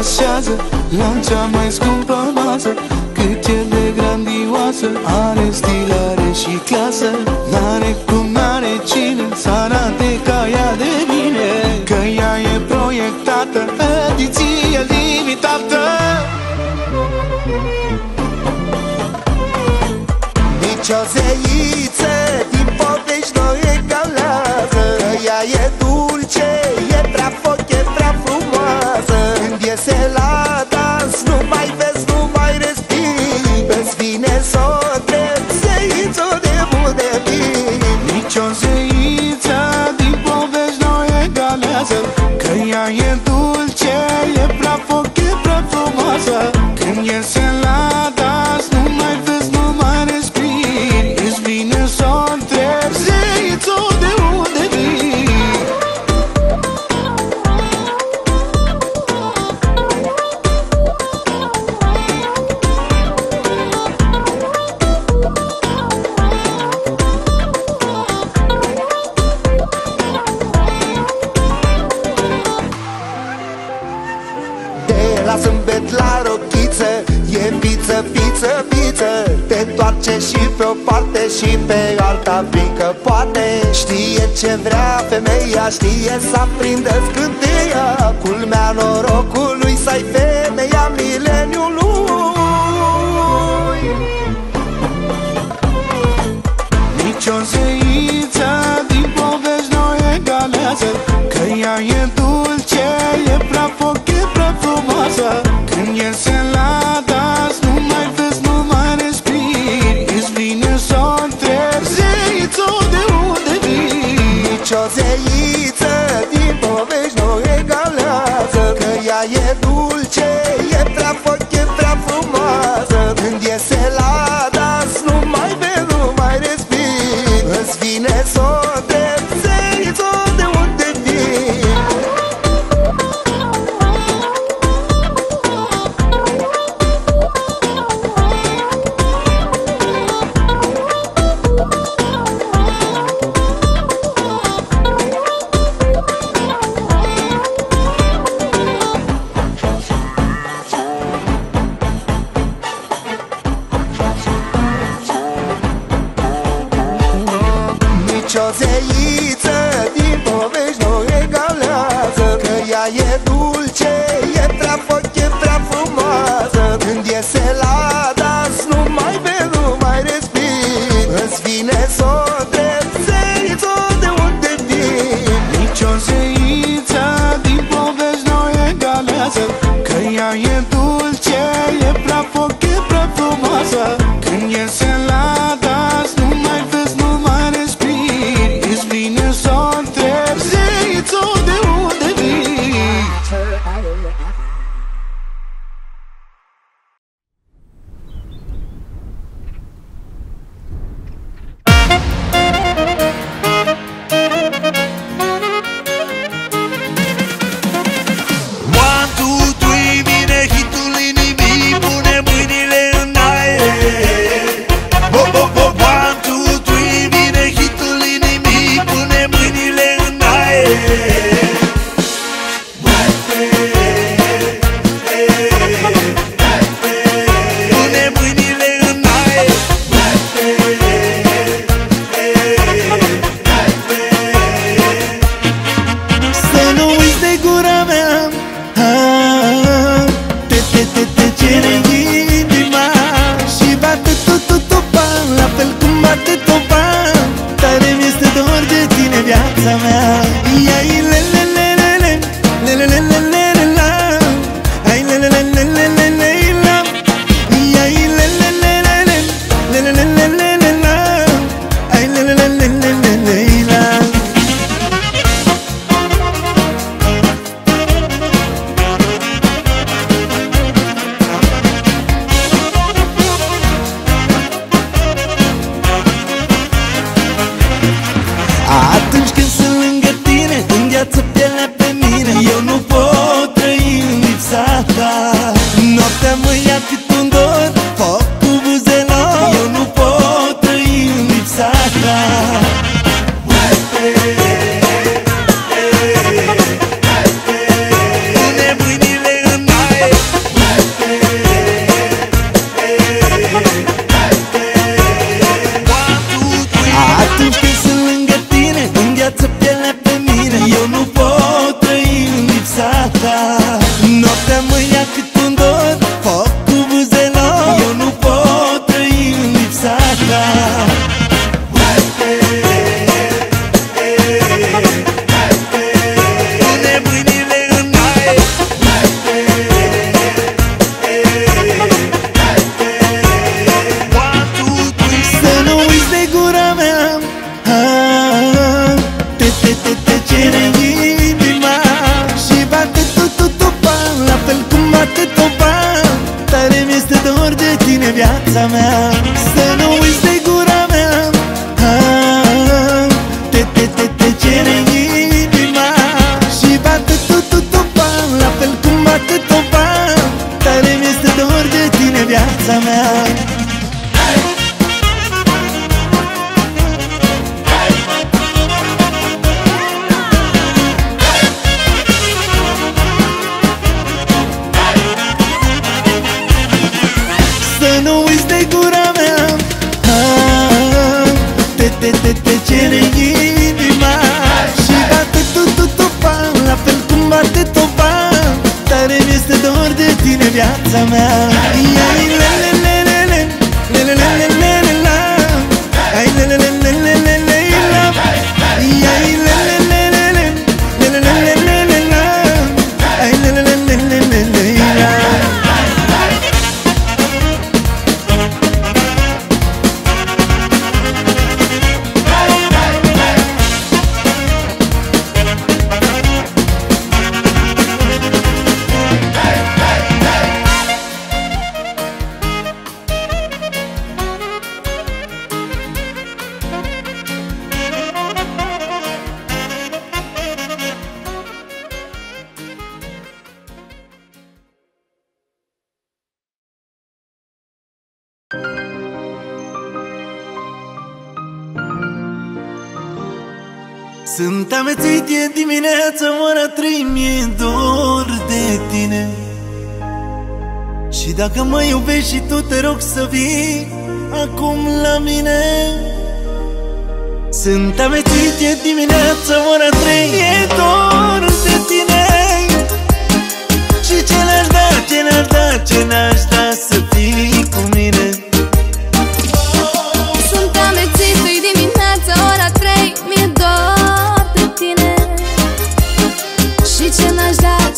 așează La cea mai scumpă masă Cât e de grandioasă Are stil, are și clasă. N-are cum, n-are cine Să arate ca ea de bine Că ea e proiectată Ediție limitată. Nici o zeiță din povești nu egalează Ea e dulce, e prea foc, e prea Minnesota. la zâmbet, la rochiță. E piță, piță, piță. Te toarce și pe o parte și pe alta Fiindcă poate știe ce vrea femeia Știe să aprindă scânteia. Culmea norocului să-i femeia mileniului. 就这一次在一 viața mea. Despățit e dimineața, ora trei mie dor de tine. Și dacă mă iubești și tu te rog să vii acum la mine. Sunt amețit, e dimineața, ora trei, mie dor de tine. Și ce n-aș da, ce n-aș da, ce n-aș da să fii cu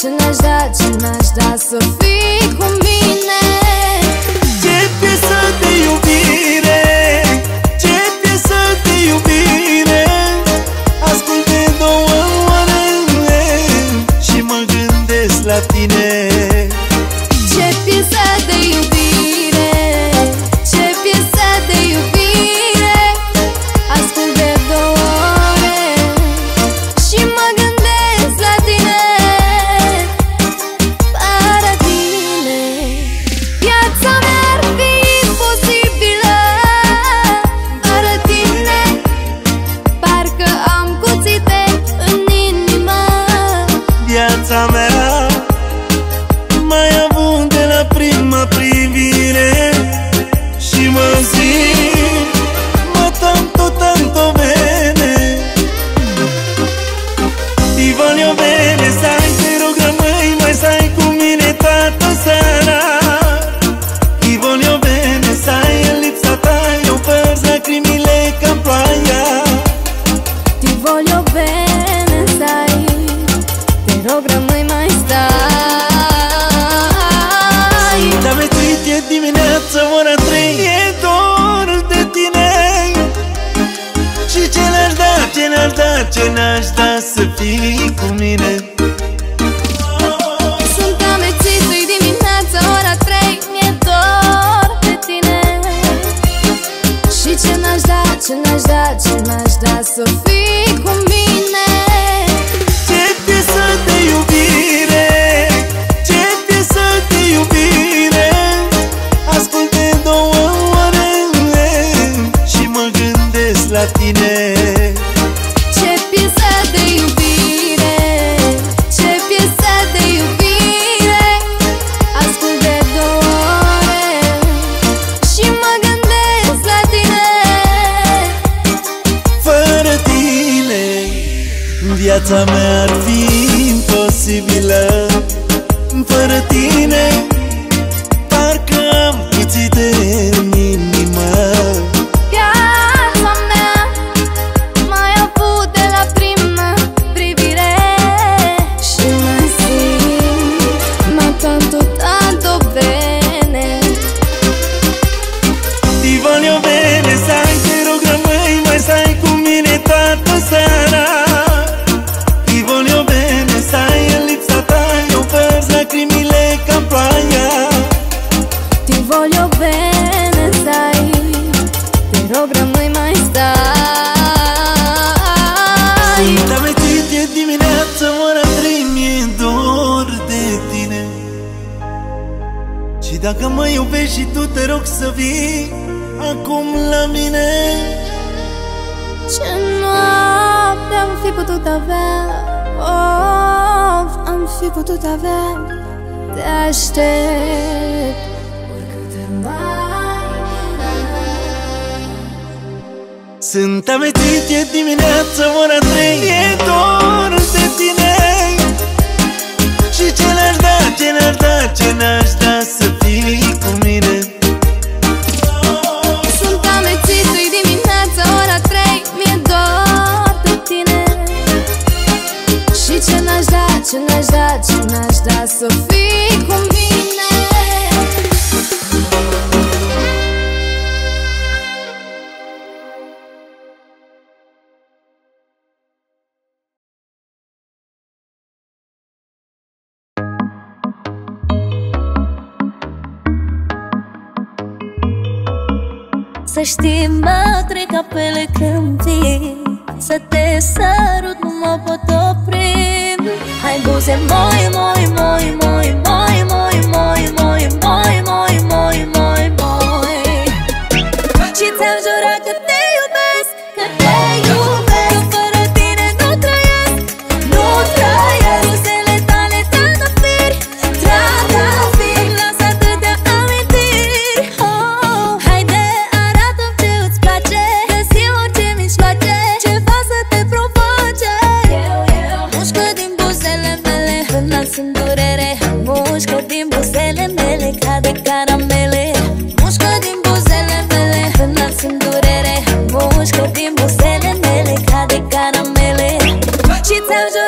Ce n-aș da, ce n-aș da să fii cu mine? Viața mea ar fi imposibilă. Fără tine Parcă am puțit de mai Te-am mețit de dimineață, ora trei mi-e de tine. Și dacă mă iubești și tu te rog să vii acum la mine. Ce noapte am fi putut avea Of, am fi putut avea Te aștept. Sunt amețit, e dimineața, ora trei E dor de tine. Și ce n-aș da, ce n-aș da, ce n-aș da Să fii cu mine? Iubește-mă, trec apele când vii Să te sărut, nu mă pot opri. Hai buze moi, moi, moi, moi. 참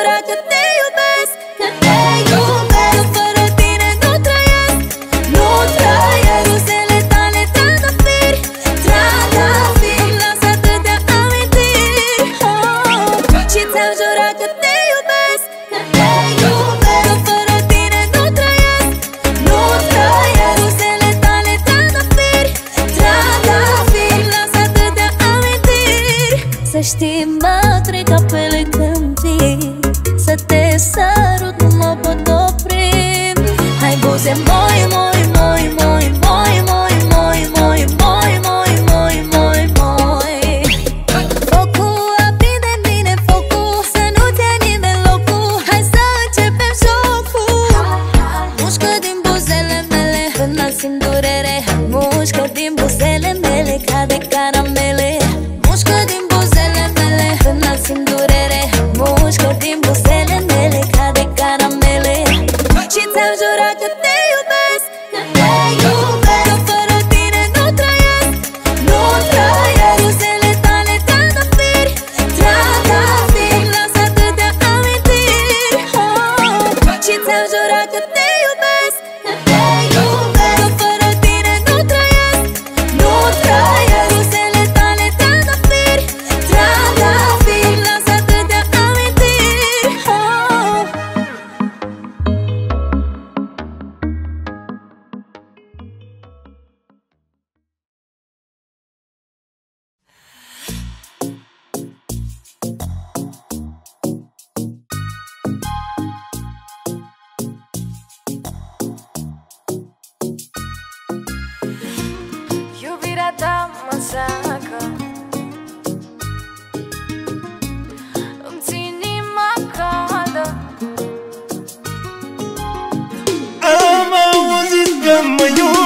manyun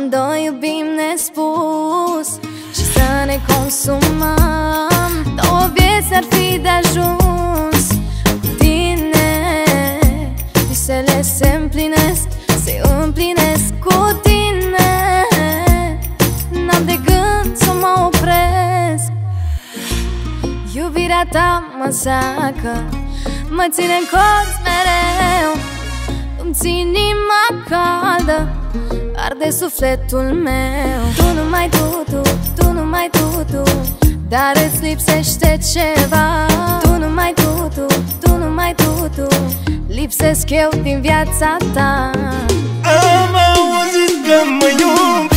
amândoi iubim nespus Și să ne consumăm. Două vieți ar fi de ajuns. Cu tine Visele se împlinesc Se împlinesc cu tine. N-am de gând să mă opresc. Iubirea ta mă sacă Mă ține în colț mereu. Îmi țin inima caldă Arde sufletul meu. Tu numai tu, tu, tu numai tu, tu. Dar îți lipsește ceva. Tu numai tu, tu, tu numai tu, tu. Lipsesc eu din viața ta. Am auzit că mă iubești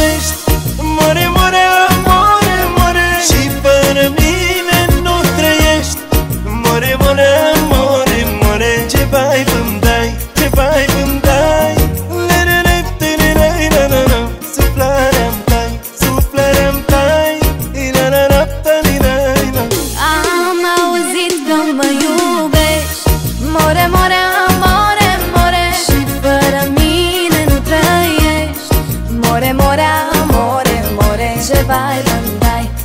more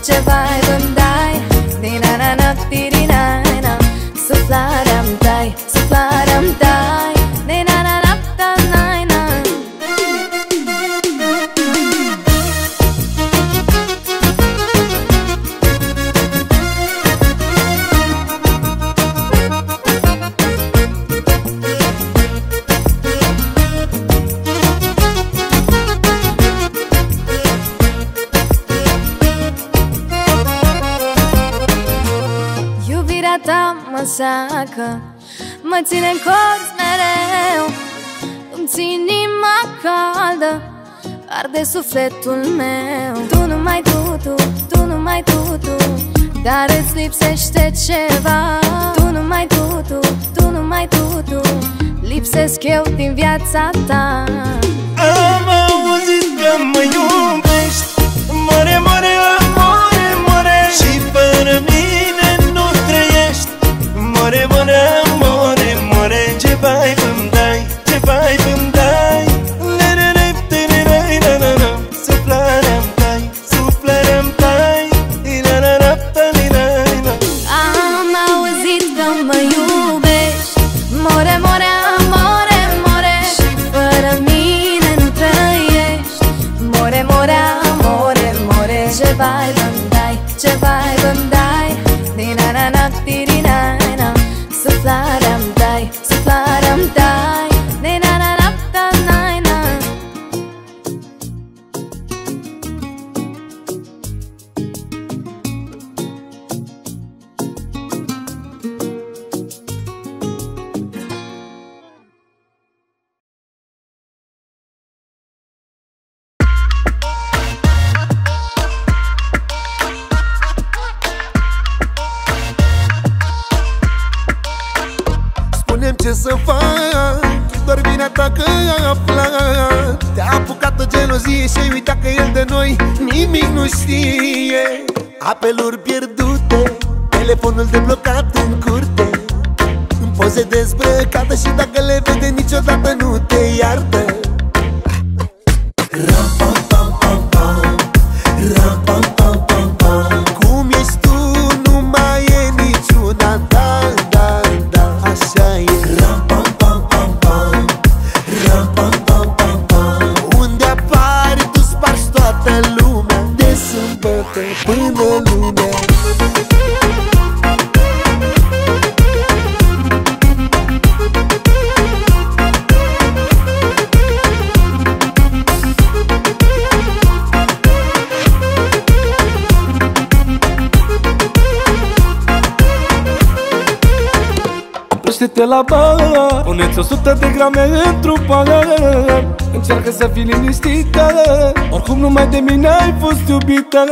Ce vai îmi dai, ce caldă Arde sufletul meu. Tu numai tu, tu, tu numai tu, tu Dar îți lipsește ceva. Tu numai tu, tu, tu numai tu, tu Lipsesc eu din viața ta. Am auzit că mă iubești. More, more, ce să fac. Doar vina ta că a aflat Te-a apucat o gelozie și ai uitat că el de noi Nimic nu știe. Apeluri pierdute Telefonul deblocat în curte. În poze dezbrăcată Și dacă le vede niciodată nu te iartă. Ram-pam-pam-pam-pam Ram-pam-pam-pam-pam Campana Luna lunea Oprește-te la bar Puneți 100 de grame într-un pahar Încearcă să fii liniștită. Oricum numai de mine ai fost iubită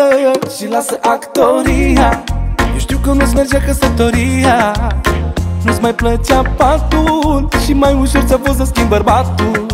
Și lasă actoria. Eu știu că nu-ți mergea căsătoria. Nu-ți mai plăcea patul. Și mai ușor ți-a fost să schimbi bărbatul